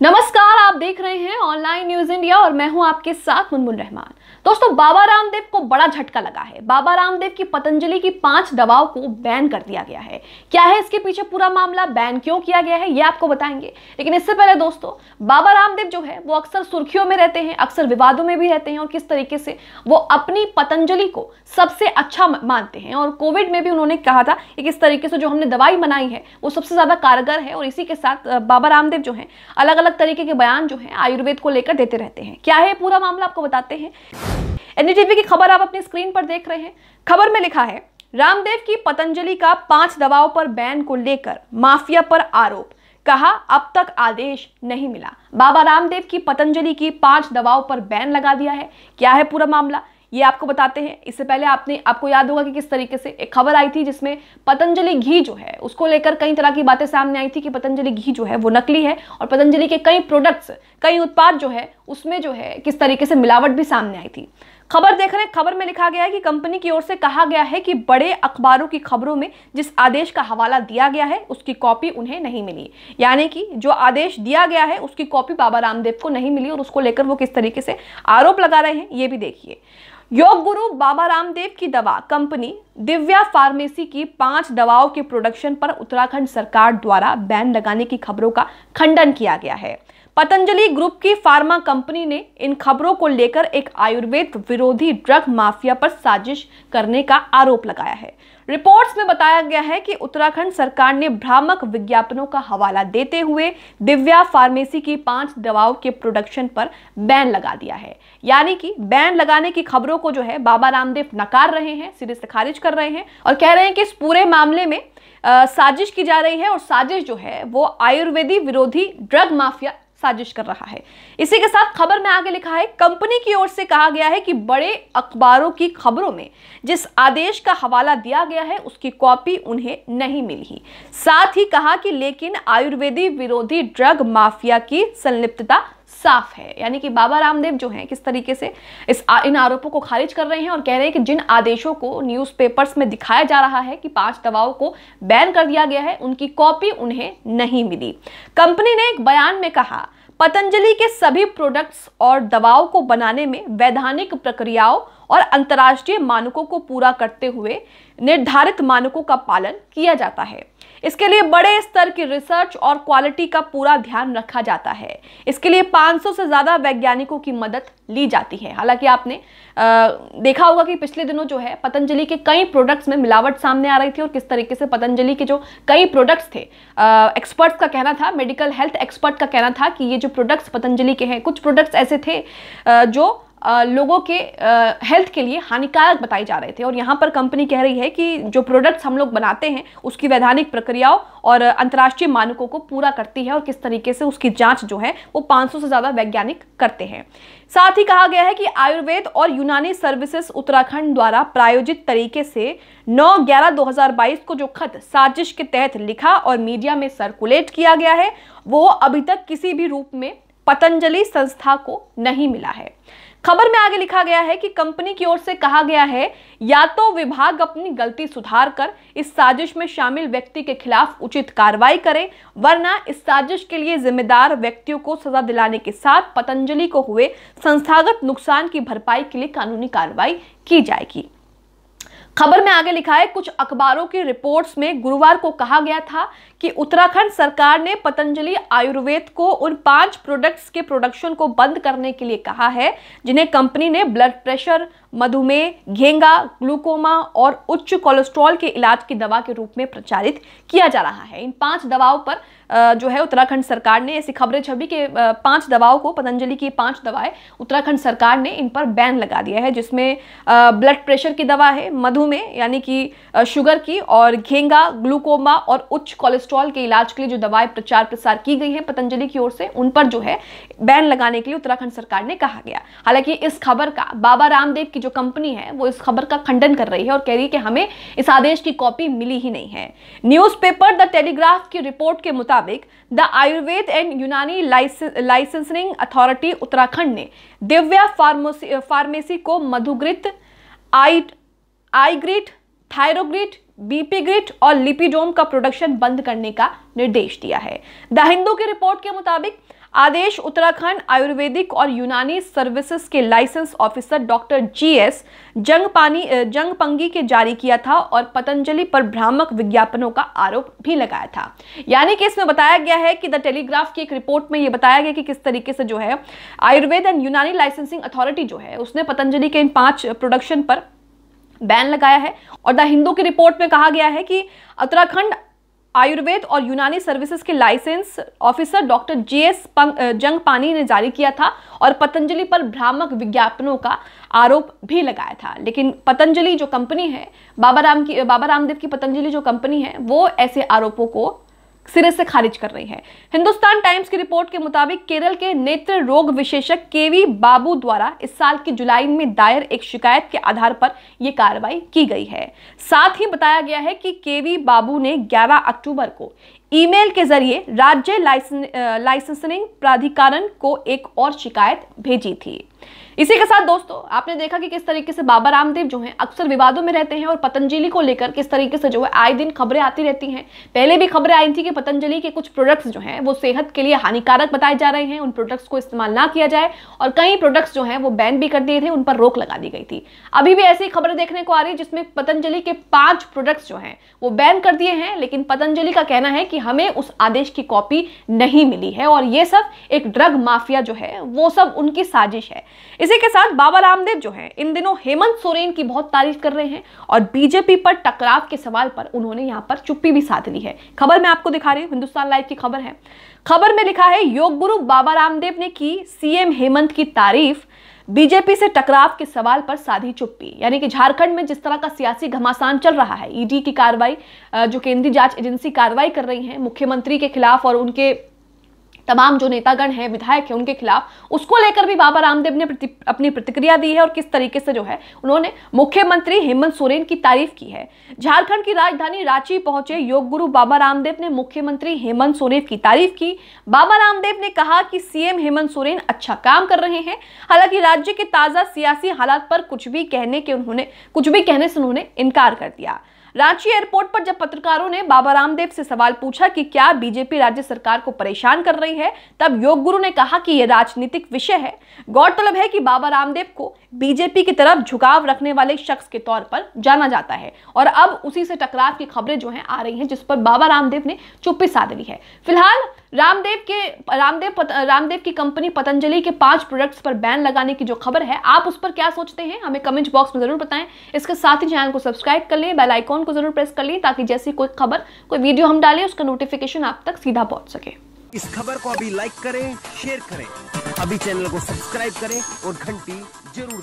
नमस्कार आप देख रहे हैं ऑनलाइन न्यूज़ इंडिया और मैं हूँ आपके साथ मुनमुन रहमान। दोस्तों, बाबा रामदेव को बड़ा झटका लगा है। बाबा रामदेव की पतंजलि की पाँच दवाओं को बैन कर दिया गया है। क्या है इसके पीछे पूरा मामला? बैन क्यों किया गया है, ये आपको बताएँगे। लेकिन इससे पहले दोस्तों, बाबा रामदेव जो है, वो अक्सर सुर्खियों में रहते हैं, अक्सर विवादों में भी रहते हैं और किस तरीके से वो अपनी पतंजलि को सबसे अच्छा मानते हैं। और कोविड में भी उन्होंने कहा था कि किस तरीके से जो हमने दवाई बनाई है, वो सबसे ज़्यादा कारगर है और इसी के साथ बाबा रामदेव जो है अलग अलग तरीके के बयान जो है, आयुर्वेद को लेकर देते रहते हैं। क्या है पूरा मामला, आपको बताते हैं। एनडीटीवी की खबर आप अपनी स्क्रीन पर देख रहे हैं। खबर में लिखा है, रामदेव की पतंजलि का पाँच दवाओं पर बैन को लेकर माफिया पर आरोप। कहा, अब तक आदेश नहीं मिला। बाबा रामदेव की पतंजलि की पाँच दवाओं पर बैन लगा दिया है। क्या है पूरा मामला? ये आपको बताते हैं। इससे पहले आपने, आपको याद होगा कि किस तरीके से एक खबर आई थी जिसमें पतंजलि घी जो है, उसको लेकर कई तरह की बातें सामने आई थी कि पतंजलि घी जो है वो नकली है और पतंजलि के कई प्रोडक्ट्स कई उत्पाद जो है, उसमें जो है किस तरीके से मिलावट भी सामने आई थी। खबर देख रहे हैं, खबर में लिखा गया है कि कंपनी की ओर से कहा गया है कि बड़े अखबारों की खबरों में जिस आदेश का हवाला दिया गया है, उसकी कॉपी उन्हें नहीं मिली। यानी कि जो आदेश दिया गया है, उसकी कॉपी बाबा रामदेव को नहीं मिली और उसको लेकर वो किस तरीके से आरोप लगा रहे हैं, ये भी देखिए। योग गुरु बाबा रामदेव की दवा कंपनी दिव्या फार्मेसी की पाँच दवाओं के प्रोडक्शन पर उत्तराखंड सरकार द्वारा बैन लगाने की खबरों का खंडन किया गया है। पतंजलि ग्रुप की फार्मा कंपनी ने इन खबरों को लेकर एक आयुर्वेद विरोधी ड्रग माफिया पर साजिश करने का आरोप लगाया है। रिपोर्ट्स में बताया गया है कि उत्तराखंड सरकार ने भ्रामक विज्ञापनों का हवाला देते हुए दिव्या फार्मेसी की पाँच दवाओं के प्रोडक्शन पर बैन लगा दिया है। यानी कि बैन लगाने की खबरों को जो है बाबा रामदेव नकार रहे हैं, सिरे से खारिज कर रहे हैं और कह रहे हैं कि इस पूरे मामले में साजिश की जा रही है और साजिश जो है वो आयुर्वेदी विरोधी ड्रग माफिया साजिश कर रहा है। इसी के साथ खबर में आगे लिखा है कंपनी की ओर से कहा गया है कि बड़े अखबारों की खबरों में जिस आदेश का हवाला दिया गया है उसकी कॉपी उन्हें नहीं मिली साथ ही कहा कि लेकिन आयुर्वेदी विरोधी ड्रग माफिया की संलिप्तता साफ़ है। यानी कि बाबा रामदेव जो हैं किस तरीके से इस आ, इन आरोपों को खारिज कर रहे हैं और कह रहे हैं कि जिन आदेशों को न्यूज़पेपर्स में दिखाया जा रहा है कि पाँच दवाओं को बैन कर दिया गया है उनकी कॉपी उन्हें नहीं मिली। कंपनी ने एक बयान में कहा पतंजलि के सभी प्रोडक्ट्स और दवाओं को बनाने में वैधानिक प्रक्रियाओं और अंतर्राष्ट्रीय मानकों को पूरा करते हुए निर्धारित मानकों का पालन किया जाता है। इसके लिए बड़े स्तर की रिसर्च और क्वालिटी का पूरा ध्यान रखा जाता है। इसके लिए 500 से ज़्यादा वैज्ञानिकों की मदद ली जाती है। हालाँकि आपने आ, देखा होगा कि पिछले दिनों जो है पतंजलि के कई प्रोडक्ट्स में मिलावट सामने आ रही थी और किस तरीके से पतंजलि के जो कई प्रोडक्ट्स थे एक्सपर्ट्स का कहना था मेडिकल हेल्थ एक्सपर्ट का कहना था कि ये जो प्रोडक्ट्स पतंजलि के हैं कुछ प्रोडक्ट्स ऐसे थे आ, जो लोगों के हेल्थ के लिए हानिकारक बताए जा रहे थे। और यहाँ पर कंपनी कह रही है कि जो प्रोडक्ट्स हम लोग बनाते हैं, उसकी वैधानिक प्रक्रियाओं और अंतर्राष्ट्रीय मानकों को पूरा करती है और किस तरीके से उसकी जाँच जो है, वो 500 से ज़्यादा वैज्ञानिक करते हैं। साथ ही कहा गया है कि आयुर्वेद और यूनानी सर्विसेज़ उत्तराखंड द्वारा प्रायोजित तरीके से 9 ग्यारह 2022 को जो खत साजिश के तहत लिखा और मीडिया में सर्कुलेट किया गया है, वो अभी तक किसी भी रूप में पतंजलि संस्था को नहीं मिला है। खबर में आगे लिखा गया है कि कंपनी की ओर से कहा गया है, या तो विभाग अपनी गलती सुधार कर इस साजिश में शामिल व्यक्ति के खिलाफ उचित कार्रवाई करे, वरना इस साजिश के लिए जिम्मेदार व्यक्तियों को सजा दिलाने के साथ पतंजलि को हुए संस्थागत नुकसान की भरपाई के लिए कानूनी कार्रवाई की जाएगी। खबर में आगे लिखा है, कुछ अखबारों की रिपोर्ट्स में गुरुवार को कहा गया था कि उत्तराखंड सरकार ने पतंजलि आयुर्वेद को उन पाँच प्रोडक्ट्स के प्रोडक्शन को बंद करने के लिए कहा है, जिन्हें कंपनी ने ब्लड प्रेशर मधुमेह, घेंगा ग्लूकोमा और उच्च कोलेस्ट्रॉल के इलाज की दवा के रूप में प्रचारित किया जा रहा है। इन पाँच दवाओं पर जो है, उत्तराखंड सरकार ने ऐसी खबरें छपी कि पाँच दवाओं को, पतंजलि की पाँच दवाएँ, उत्तराखंड सरकार ने इन पर बैन लगा दिया है, जिसमें ब्लड प्रेशर की दवा है मधुमेह यानी कि शुगर की, और घेंगा ग्लूकोमा और उच्च कोलेस्ट्रॉल के इलाज के लिए जो दवाएँ प्रचार प्रसार की गई है पतंजलि की ओर से, उन पर जो है, बैन लगाने के लिए उत्तराखंड सरकार ने कहा गया। हालाँकि इस खबर का, बाबा रामदेव की जो कंपनी है, वो इस खबर का खंडन कर रही है और कह रही है कि हमें इस आदेश की कॉपी मिली ही नहीं है। न्यूज़पेपर द टेलीग्राफ की रिपोर्ट के मुताबिक the Ayurveda and Unani licensing authority Uttarakhand ने दिव्या फार्मेसी फार्मेसी को मधुग्रित आई आईग्रिट थायरोग्रिट बीपीग्रिट और लिपिडोम का प्रोडक्शन बंद करने का निर्देश दिया है। द हिंदू की रिपोर्ट के मुताबिक आदेश उत्तराखंड आयुर्वेदिक और यूनानी सर्विसेज़ के licence officer doctor G S Jangpani Jangpangi के जारी किया था और पतंजलि पर भ्रामक विज्ञापनों का आरोप भी लगाया था। यानी कि इसमें बताया गया है कि द टेलीग्राफ की एक रिपोर्ट में यह बताया गया कि किस तरीके से जो है Ayurveda and Unani licensing authority जो है उसने पतंजलि के इन पाँच प्रोडक्शन पर बैन लगाया है। और द हिंदू की रिपोर्ट में कहा गया है कि उत्तराखंड आयुर्वेद और यूनानी सर्विसेज़ के licence officer doctor J S Jangpani ने जारी किया था और पतंजलि पर भ्रामक विज्ञापनों का आरोप भी लगाया था। लेकिन पतंजलि जो कंपनी है, बाबा राम की बाबा रामदेव की पतंजलि जो कंपनी है, वो ऐसे आरोपों को सिरे से खारिज कर रही है। हिंदुस्तान टाइम्स की रिपोर्ट के मुताबिक केरल के नेत्र रोग विशेषज्ञ केवी बाबू द्वारा इस साल की जुलाई में दायर एक शिकायत के आधार पर यह कार्रवाई की गई है। साथ ही बताया गया है कि केवी बाबू ने 11 अक्टूबर को ईमेल के ज़रिए राज्य लाइसेंसिंग प्राधिकरण को एक और शिकायत भेजी थी। इसी के साथ दोस्तों, आपने देखा कि किस तरीके से बाबा रामदेव जो हैं, अक्सर विवादों में रहते हैं और पतंजलि को लेकर किस तरीके से जो है, आए दिन खबरें आती रहती हैं। पहले भी खबरें आई थी कि पतंजलि के कुछ प्रोडक्ट्स जो हैं, वो सेहत के लिए हानिकारक बताए जा रहे हैं, उन प्रोडक्ट्स को इस्तेमाल ना किया जाए और कई प्रोडक्ट्स जो हैं, वो बैन भी कर दिए थे, उन पर रोक लगा दी गई थी। अभी भी ऐसी खबरें देखने को आ रही है जिसमें पतंजलि के पाँच प्रोडक्ट्स जो हैं, वो बैन कर दिए हैं, लेकिन पतंजलि का कहना है कि हमें उस आदेश की कॉपी नहीं मिली है और ये सब एक ड्रग माफिया जो है, वो सब उनकी साजिश है। इसी के साथ बाबा रामदेव जो है, इन दिनों हेमंत सोरेन की बहुत तारीफ़ कर रहे हैं और बीजेपी पर टकराव के सवाल पर उन्होंने यहाँ पर चुप्पी भी साध ली है। खबर मैं आपको दिखा रही हूँ, हिंदुस्तान लाइव की खबर है। खबर में लिखा है, योग गुरु बाबा रामदेव ने की सीएम हेमंत की तारीफ़। बीजेपी से टकराव के सवाल पर साधी चुप्पी। यानी कि झारखंड में जिस तरह का सियासी घमासान चल रहा है, ईडी की कार्रवाई जो केंद्रीय जाँच एजेंसी कार्रवाई कर रही है, मुख्यमंत्री के खिलाफ और उनके तमाम जो नेतागण हैं विधायक हैं उनके खिलाफ उसको लेकर भी बाबा रामदेव ने प्रति, अपनी प्रतिक्रिया दी है और किस तरीके से जो है उन्होंने मुख्यमंत्री हेमंत सोरेन की तारीफ़ की है। झारखंड की राजधानी रांची पहुँचे योग गुरु बाबा रामदेव ने मुख्यमंत्री हेमंत सोरेन की तारीफ़ की। बाबा रामदेव ने कहा कि सीएम हेमंत सोरेन अच्छा काम कर रहे हैं। हालाँकि राज्य के ताज़ा सियासी हालात पर कुछ भी कहने के उन्होंने कुछ भी कहने से उन्होंने इनकार कर दिया। रांची एयरपोर्ट पर जब पत्रकारों ने बाबा रामदेव से सवाल पूछा कि क्या बीजेपी राज्य सरकार को परेशान कर रही है, तब योग गुरु ने कहा कि यह राजनीतिक विषय है। गौरतलब है कि बाबा रामदेव को बीजेपी की तरफ़ झुकाव रखने वाले शख्स के तौर पर जाना जाता है और अब उसी से टकराव की खबरें जो है आ रही हैं, जिस पर बाबा रामदेव ने चुप्पी साध ली है। फ़िलहाल रामदेव के, रामदेव रामदेव की कंपनी पतंजलि के पाँच प्रोडक्ट्स पर बैन लगाने की जो खबर है, आप उस पर क्या सोचते हैं? हमें कमेंट बॉक्स में ज़रूर बताएँ। इसके साथ ही चैनल को सब्सक्राइब कर लें बेल आइकॉन को ज़रूर प्रेस कर लें, ताकि जैसी कोई खबर, कोई वीडियो हम डालें, उसका नोटिफिकेशन आप तक सीधा पहुँच सके। इस खबर को अभी लाइक करें शेयर करें। अभी चैनल को सब्सक्राइब करें और घंटी ज़रूर